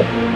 you